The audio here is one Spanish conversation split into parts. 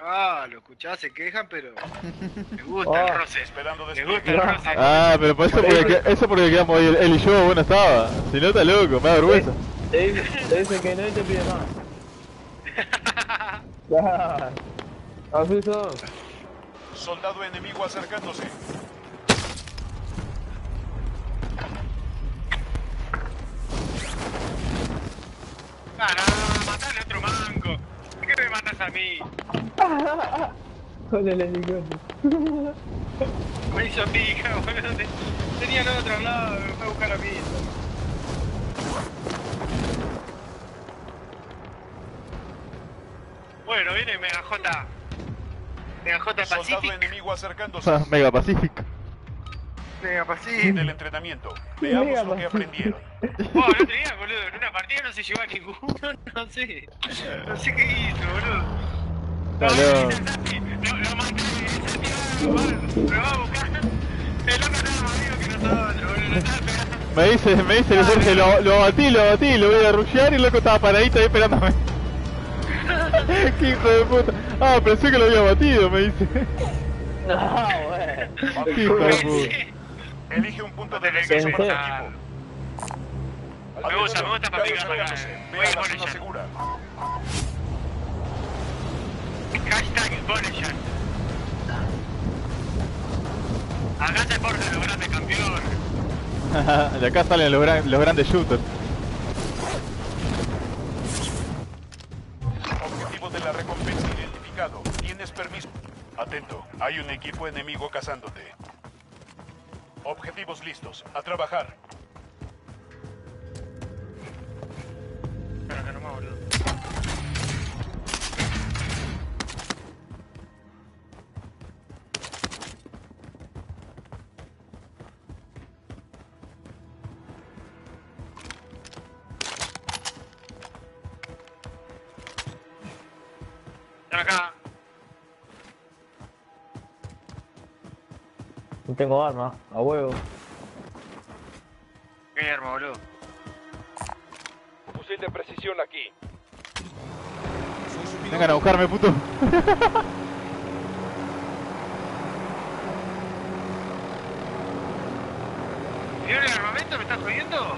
Ah, lo escuchás, se quejan, pero. Me gusta el Oh. roce. Esperando Me gusta el despliegue. roce. Ah, pero por eso porque, eso porque quedamos ahí él, y yo, bueno estaba. Si no está loco, me da vergüenza. Te dice, te dice que no y te pide más. Ya. Así son. Soldado enemigo acercándose. Ah, matas a mí? Con el helicóptero. Me hizo pica, boludo. Te- Tenía el otro lado, me fue a buscar a mí. Bueno, viene Mega J. Mega J Soldado Pacific. enemigo acercándose. Ah, Mega Pacífico. Mega Pacific. Del entrenamiento. Veamos Mega lo que aprendieron. Oh, el otro día, boludo, en una partida no se llevó a ninguno, no sé. No sé qué hizo, boludo. No, lo maté, Santiago, boludo. Me va a buscar. El otro estaba más vivo que nosotros, boludo. Lo estaba pegando. Me dice, me dice el Jorge, lo, lo batí, lo batí, lo voy a rushear y el loco estaba paradito ahí esperándome. Qué hijo de puta. Ah, pensé que lo había batido, me dice. No, wey. Qué hijo de puta. Elige un punto de que para tu equipo. Me gusta, me gusta para picar acercándose. Voy a la segura. Hashtag Boleyan. Acá se forja lo grande campeón. De acá salen los, gran- los grandes shooters. Objetivo de la recompensa identificado. Tienes permiso. Atento, hay un equipo enemigo cazándote. Objetivos listos. A trabajar. Tengo arma, a huevo. Qué arma, boludo. Fusil de precisión aquí. Vengan a buscarme, puto. ¿Vieron el armamento? ¿Me estás jodiendo?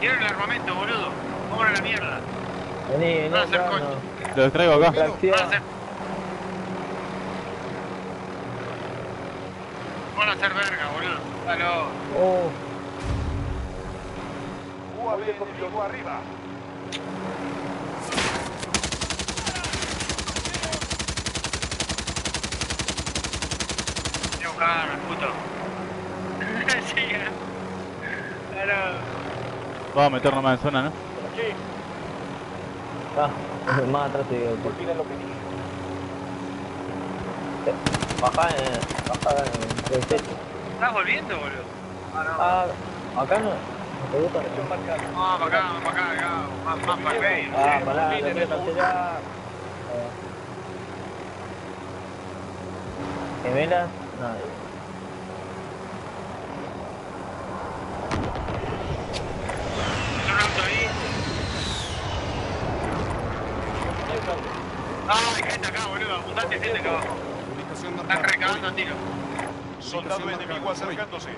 ¿Vieron el armamento, boludo? Vámonos a la mierda. Vení, vení, Van a hacer no. Los traigo acá. Tracción. Van a hacer... enemigo arriba. Puto. sí. Vamos a meter nomás en zona, ¿no? Aquí. ah, más atrás te digo. Olvida lo que dije. Baja en, baja en el techo. ¿Estás volviendo, boludo? Ah, no. Ah, acá no. ¿No te gusta? Ah, para acá, para acá, acá. Más, más para medio. Ah, no. ¿Gemelas? Nadie. Es un auto ahí. Ah, hay gente acá, boludo. Abundante gente acá abajo. Están recagando a tiro. Soldado enemigo acercándose.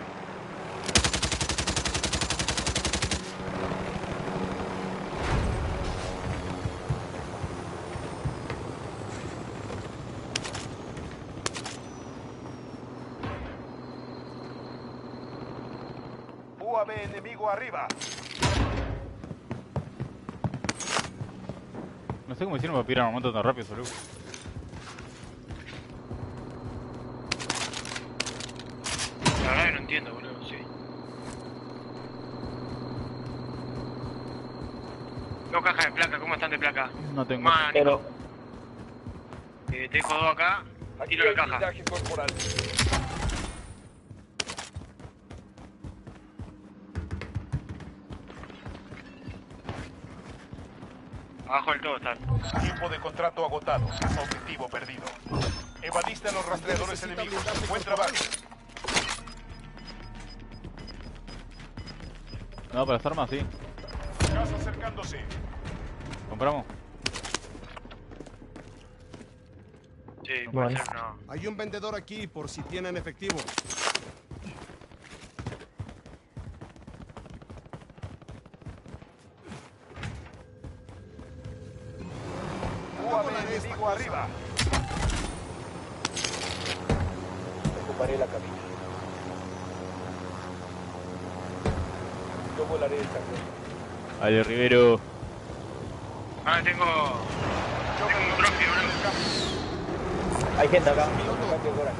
Enemigo arriba. No sé cómo hicieron para pirar un momento tan rápido, solo. La verdad que no entiendo, boludo. Sí. Dos cajas de placa, ¿cómo están de placa? No tengo. Pero, Eh, te dejo dos acá. Tiro la caja. corporal. Abajo del todo están. Tiempo de contrato agotado. Objetivo perdido. Evadiste a los rastreadores enemigos. Buen trabajo. No, para las armas, sí. Gas acercándose. ¿Compramos? Sí, Bueno. Hay un vendedor aquí por si tienen efectivo. Enemigo arriba. Ocuparé la cabina. Yo volaré el camión. Ale Rivero. Ah, tengo. Tengo un trofeo, boludo. Hay gente acá. Que por aquí.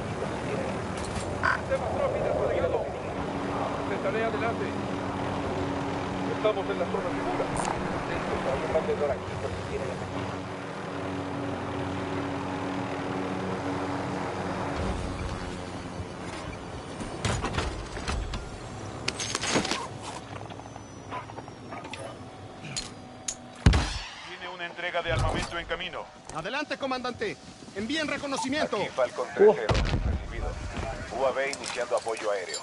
Estaré adelante. Estamos en la zona segura. Hay un aquí por si tienen efectivo. Tiene una entrega de armamento en camino. Envíen reconocimiento. Aquí Falcon 3-0, recibido. UAV iniciando apoyo aéreo.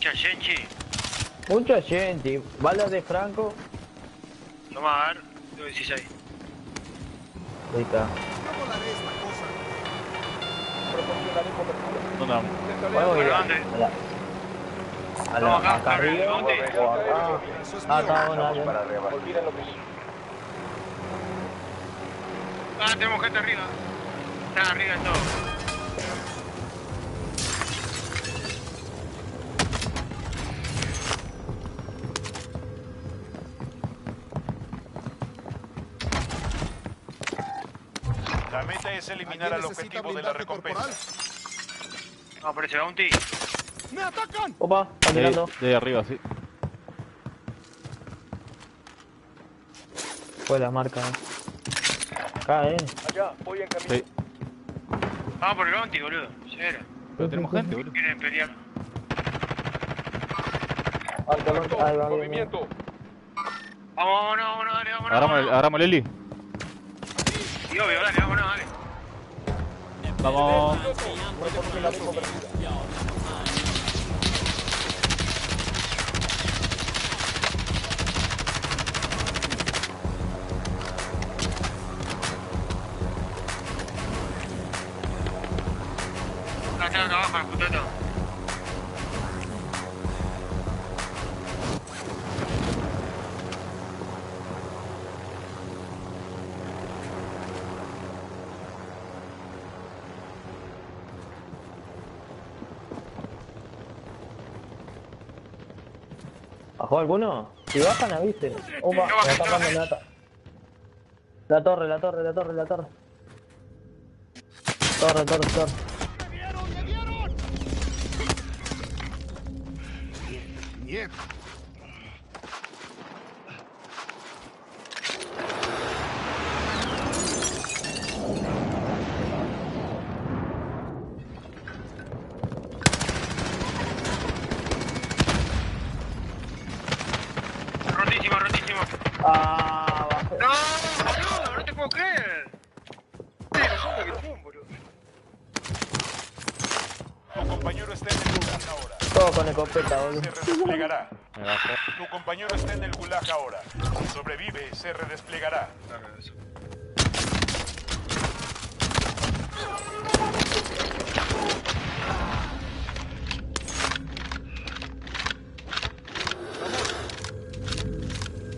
Chachenchi. Mucha gente. Balas de Franco. Toma, a ver. Tengo 16. Ahí está. ¿Dónde vamos? Podemos ir ¿Para a dónde? a la... A acá, bueno, Estamos para ahí. reabastecer. Olviden lo que sí. Ah, tenemos gente arriba. Están arriba en todo. La meta es eliminar ¿Alguien al objetivo de la recompensa. corporal? No, aparece Bounty. ¡Me atacan! Opa, está De, mirando. de ahí arriba, sí. Fue la marca. eh. Acá, eh. Allá, voy en camino. Sí. Vamos por el Bounty, boludo. Cero. Pero tenemos gente, boludo. Quieren pelear. Alto, alto. Bien, bien. Vamos, vámonos, vámonos, dale, vámonos. Agarramos, el- vámonos. agarramos el Eli. Y obvio, dale, vámonos, dale. Vamos. Alguno? Si bajan, avisen. Opa, me está dando lata. La torre, la torre, la torre, la torre. Torre, torre, torre. Mierda. Rotísimo, rotísimo. Ah, bajé. No, boludo, no te puedo creer. Sí, nosotros que son, boludo. Tu compañero está en el gulag ahora. Todo con escopeta, boludo. Se redesplegará. Tu compañero está en el gulag ahora. Si sobrevive, se redesplegará.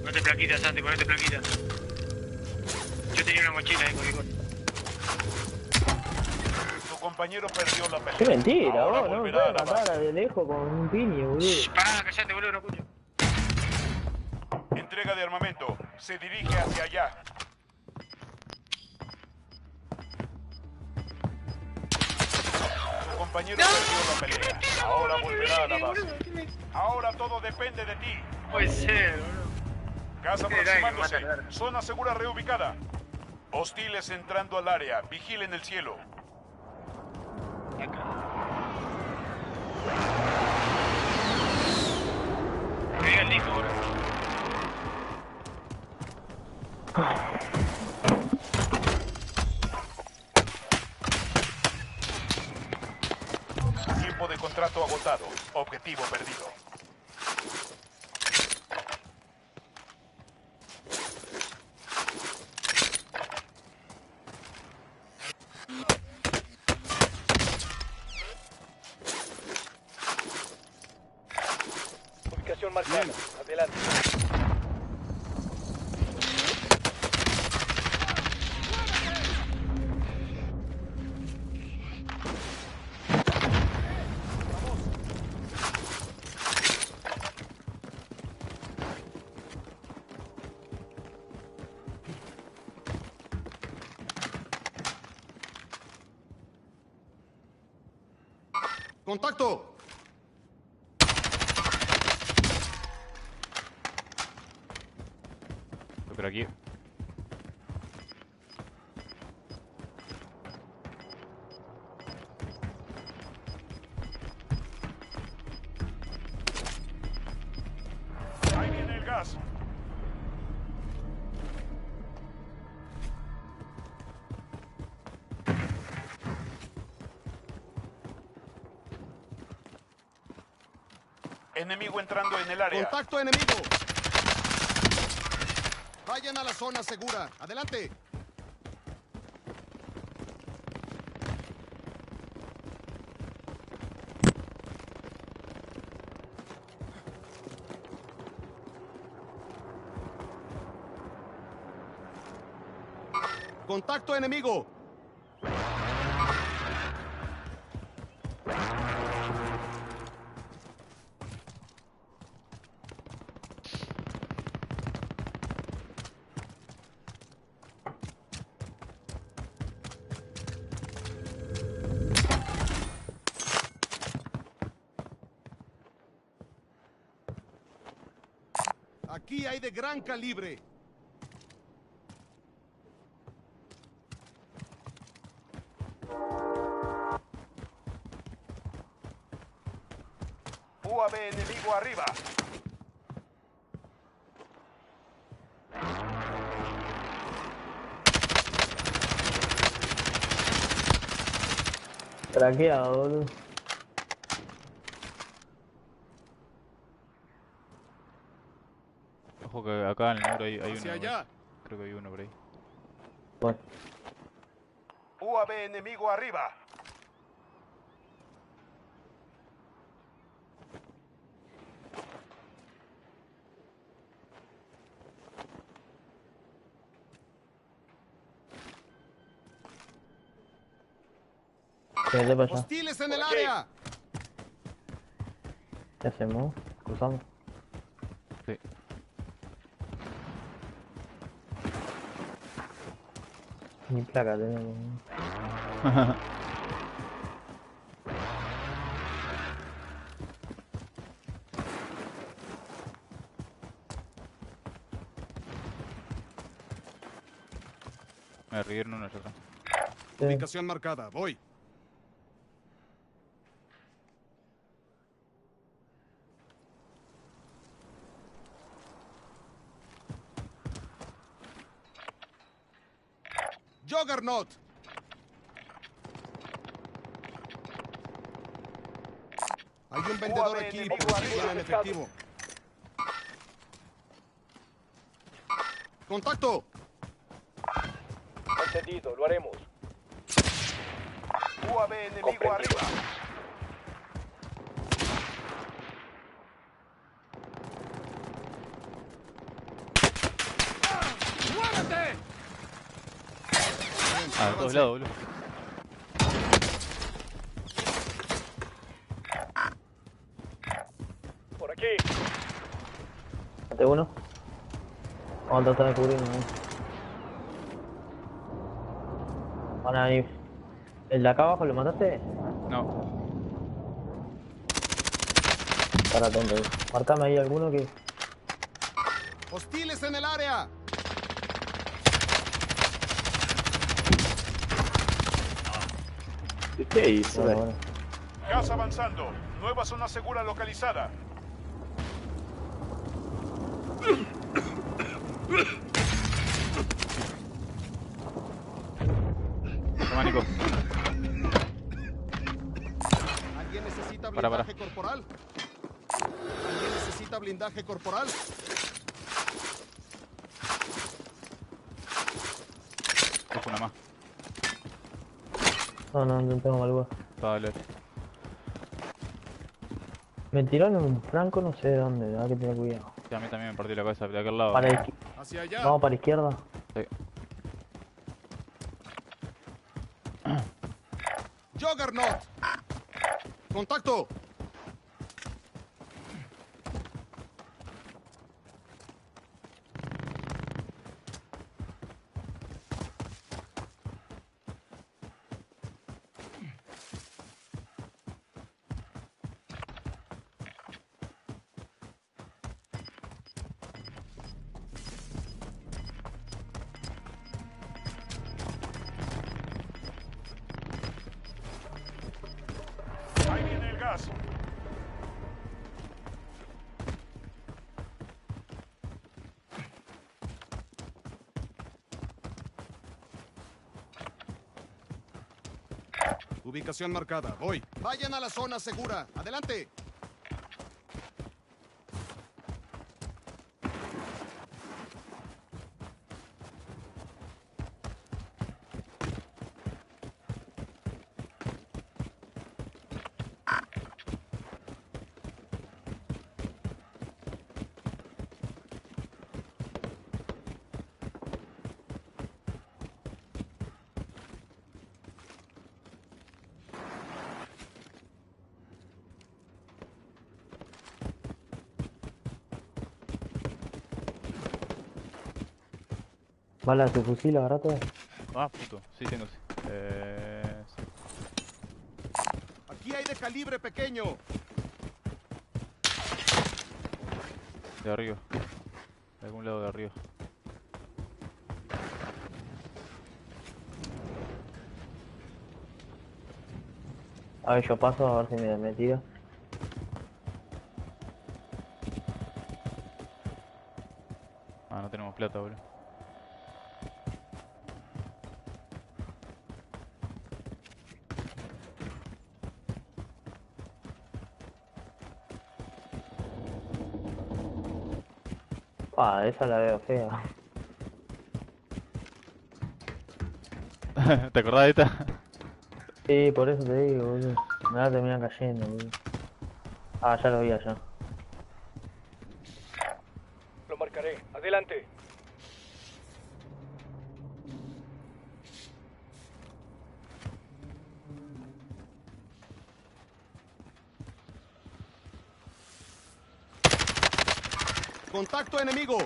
Ponete plaquita, Santi, ponete plaquita. Yo tenía una mochila ahí con compañero perdió la pelea. Qué mentira, Ahora vos, no me puedes matar de lejos con un piño, boludo. Pará, callate, boludo, no escucho. Entrega de armamento. Se dirige hacia allá. Tu compañero perdió la pelea. Ahora volverá a la base. Ahora todo depende de ti. Puede ser, boludo. Mata aproximándose. Zona segura reubicada. Hostiles entrando al área. Vigilen el cielo. Tiempo de contrato agotado. Objetivo perdido. Ubicación marcada. Adelante. ¡Contacto! Voy por aquí. Ahí viene el gas. Enemigo entrando en el área. ¡Contacto enemigo! Vayan a la zona segura. ¡Adelante! ¡Contacto enemigo! Gran calibre. UAV enemigo arriba. Traqueado, boludo. Ojo que acá en el muro hay, hay uno. Allá. Creo que hay uno por ahí. Bueno, UAV enemigo arriba. ¡Hostiles en el área! ¿Qué hacemos? Cruzamos. Sí. Ni placa tenemos. Me rieron. Sí. Ubicación marcada. Voy. Juggernaut. Hay un vendedor aquí, en efectivo. ¡Contacto! Entendido, lo haremos. UAV enemigo arriba. Ah, de todos lados, boludo. Por aquí. Mate uno. Vamos a tratar de cubrirnos. ¿no? Van a ir. ¿El de acá abajo lo mataste? No. Para tonto. Marcame ahí alguno que. ¡Hostiles en el área! ¿Qué hizo? Bueno, bueno. Gas avanzando. Nueva zona segura localizada. Toma, Nico. ¿Alguien necesita Para, blindaje para. corporal? ¿Alguien necesita blindaje corporal? Cojo una más. No, no, no tengo alguna. Dale. Me tiraron un franco, no sé de dónde, hay que tener cuidado. Sí, a mí también me partió la cabeza de aquel lado. Para Hacia allá. Vamos para izquierda. Sí. Juggernaut. Contacto. Ubicación marcada. Voy. Vayan a la zona segura. Adelante. Bala tu fusil, agarrate. Ah, puto. Sí, tengo. sí. Eh... sí. Aquí hay de calibre pequeño. De arriba. De algún lado de arriba. A ver, yo paso a ver si me, me tira. Ah, no tenemos plata, boludo. Ah, esa la veo fea. ¿Te acordás de esta? Sí, por eso te digo, boludo. Me va a terminar cayendo, boludo. Ah, ya lo vi allá. Contacto enemigo.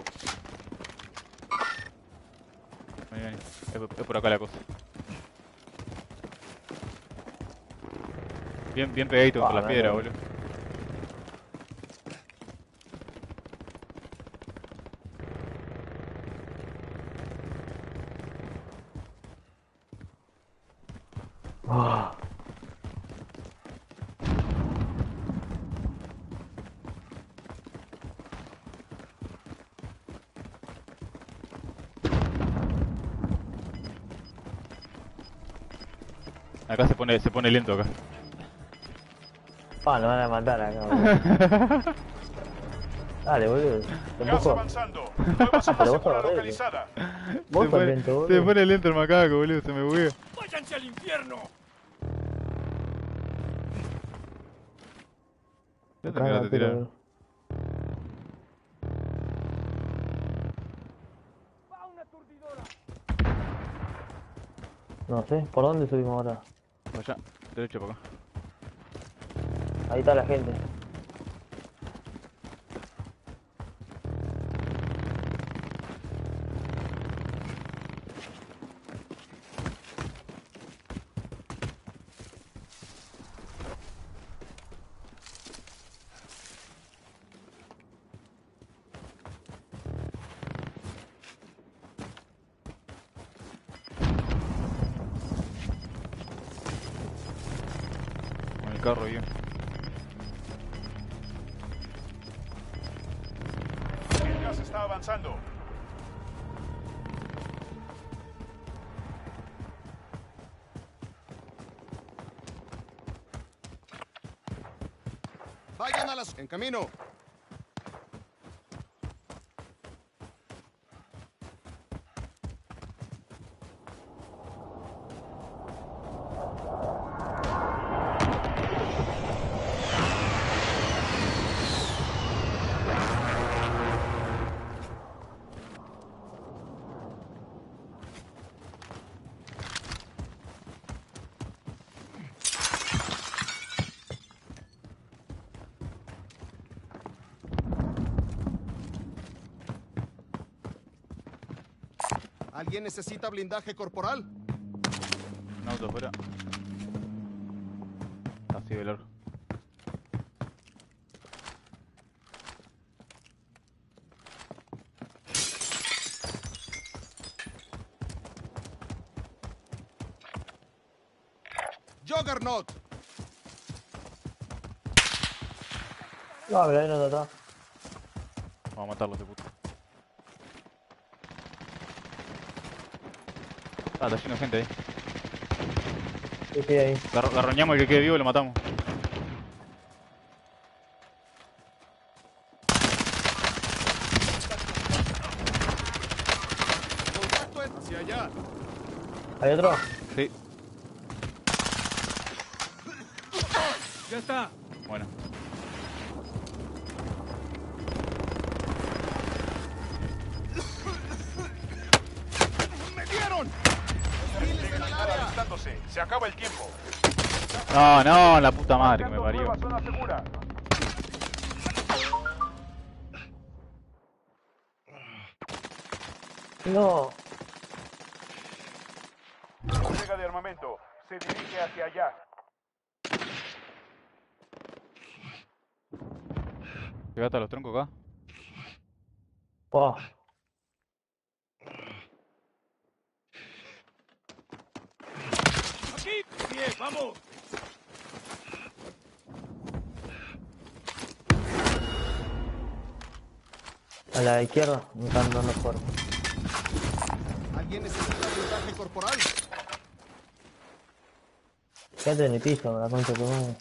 Vení, vení. Es, es por acá la cosa. Bien, bien pegadito Ah, la no, piedra, no. boludo. Pone, se pone lento acá. ah, lo van a matar acá, boludo. Dale, boludo. Avanzando. Nueva zona segura localizada. Vos se, pone, lento, se boludo. pone lento el macaco, boludo. Se me buguea. ¡Váyanse al infierno! ¿Dónde mierda te tiraron? boludo. No sé, ¿por dónde subimos ahora? Allá, derecho para acá. Ahí está la gente. El carro ahí. El gas está avanzando. Vayan a las... En camino. ¿Alguien necesita blindaje corporal? Un auto afuera. Así de largo. Juggernaut. No, pero ahí no está. Vamos a matarlo, de puta. Está lleno de gente ahí. Sí, sí, ahí. Gar- garroñamos el que quede vivo y lo matamos. ¿Hay otro? Sí, Ya está. bueno. Se acaba el tiempo. No, no, la puta madre que me parió. No. Entrega de armamento. Se dirige hacia allá. Llegaste a los troncos acá. Wow. Aquí. Bien, vamos. A la izquierda, me están dando fuerte. ¿Alguien necesita blindaje corporal? Quédate en el piso, la concha de tu madre.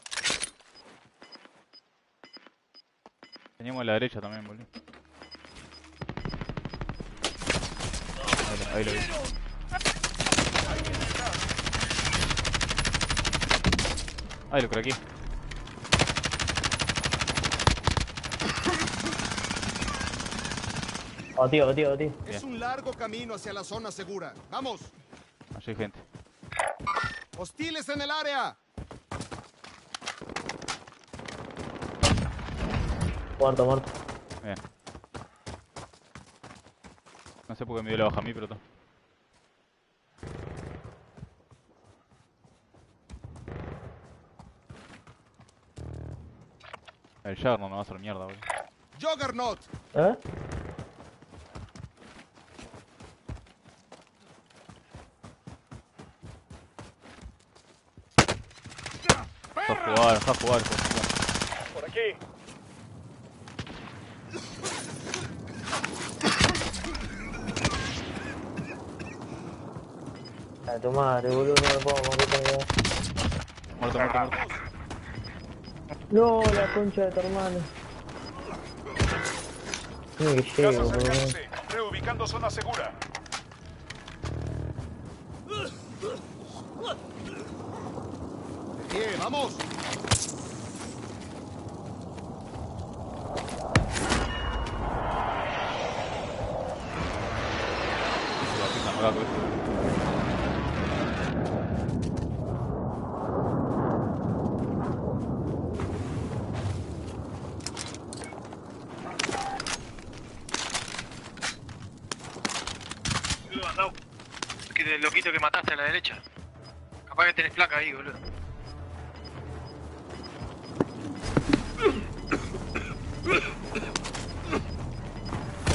Teníamos a la derecha también, boludo. Ahí lo, ahí Ahí lo craqué. Oh, tío, tío. Es un largo camino hacia la zona segura. ¡Vamos! Allí hay gente. ¡Hostiles en el área! Muerto, muerto. Bien. No sé por qué me dio la baja a mí, pero El Jagger no me va a hacer mierda, boludo. Juggernaut. ¿Eh? Deja jugar, deja jugar, hijo de puta. Por aquí. A tu madre, boludo, no me puedo morir todavía. Muerto, muerto, muerto. No, la concha de tu hermano. Tiene que llego. Reubicando zona segura. Bien, vamos. Se la pisan acá, pues. Boludo, andá. Que mataste a la derecha. Capaz que tenés placa ahí, boludo.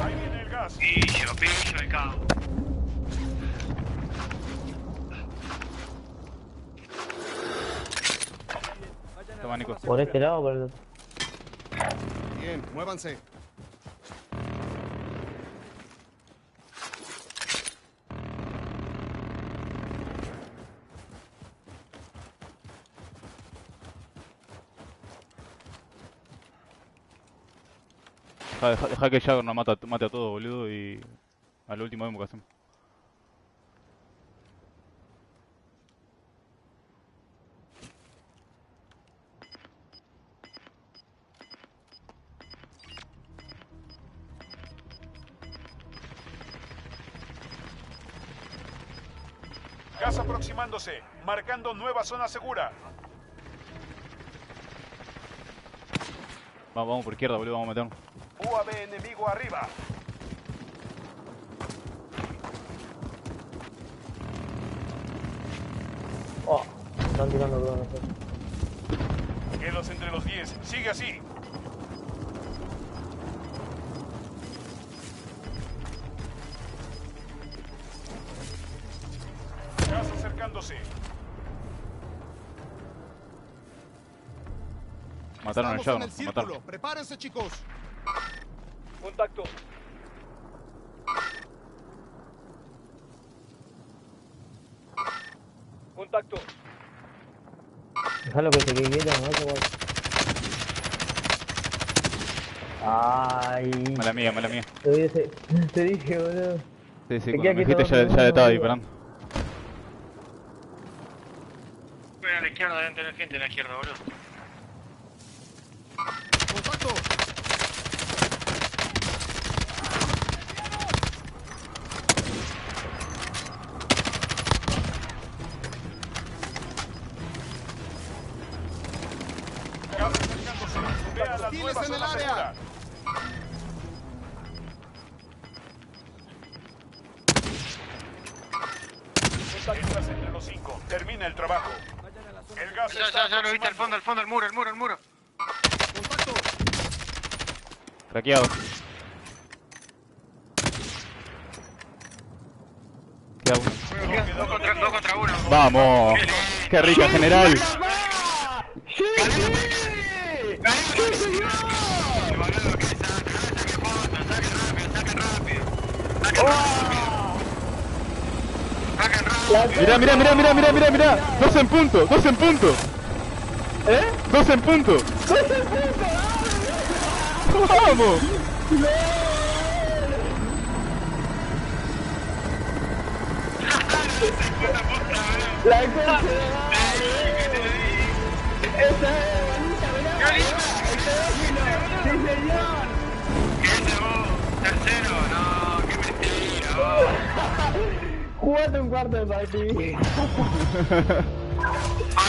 Ahí viene el gas. Pillo, pillo el cabo. Toma, Nico. Por este lado o por el otro. Bien, muévanse. Deja, deja- deja que Jagger nos mate a todos, boludo, y... A lo último vemos qué hacemos. Gas aproximándose. Marcando nueva zona segura. Vamos, vamos por izquierda, boludo, vamos a meternos. UAV enemigo arriba. Oh, están tirando drones. Eh. Quedos entre los 10. Sigue así. Gas acercándose. Mataron al Shadow. Prepárense, chicos. Contacto. Contacto. Déjalo que se quede quieto, no se. Ay, Mala mía, mala mía. te, hubiese- te dije, boludo. Sí, sí, cuando me dijiste ya, ya le estaba disparando. Voy a la izquierda, deben tener gente a la izquierda, boludo. Entras entre los 5. Termina el trabajo. El gas Ya, está ya, ya lo viste al fondo, al fondo, al muro, al muro, al muro. Contacto. Craqueado. Queda uno. Dos contra, dos contra uno. Vamos. Qué rica, general. Boludo, que saca, saque fotos, saquen rápido, saquen rápido. Saquen rápido. Mirá, mirá, mirá, mirá, mirá, mirá, mirá. Dos en punto, dos en punto. ¿Eh? Dos en punto. ¡Dos en punto! ¡Vamos! La. Esa es, Jugate un cuarto de.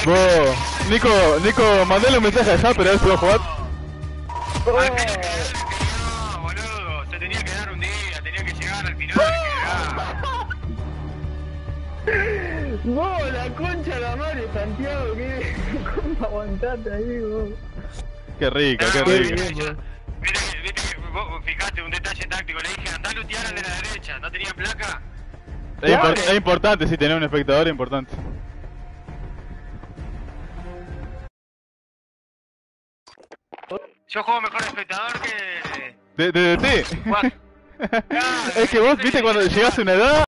Vos, Nico, Nico, mandale un mensaje allá, pero a ver si va a jugar. Que no, boludo, se tenía que dar un día, tenía que llegar al final, que la concha de la madre, Santiago, ¿qué? ¿Cómo aguantaste ahí, vos? Qué rica, qué Qué rica. bien, vos. Viste que, que vos, vos fijate un detalle táctico, le dije andá a lutear al de la derecha, ¿no tenía placa? Es, impor- es importante, sí, tener un espectador es importante. Yo juego mejor espectador que... De, de, de, Guau. es que vos, viste, cuando llegás a una edad,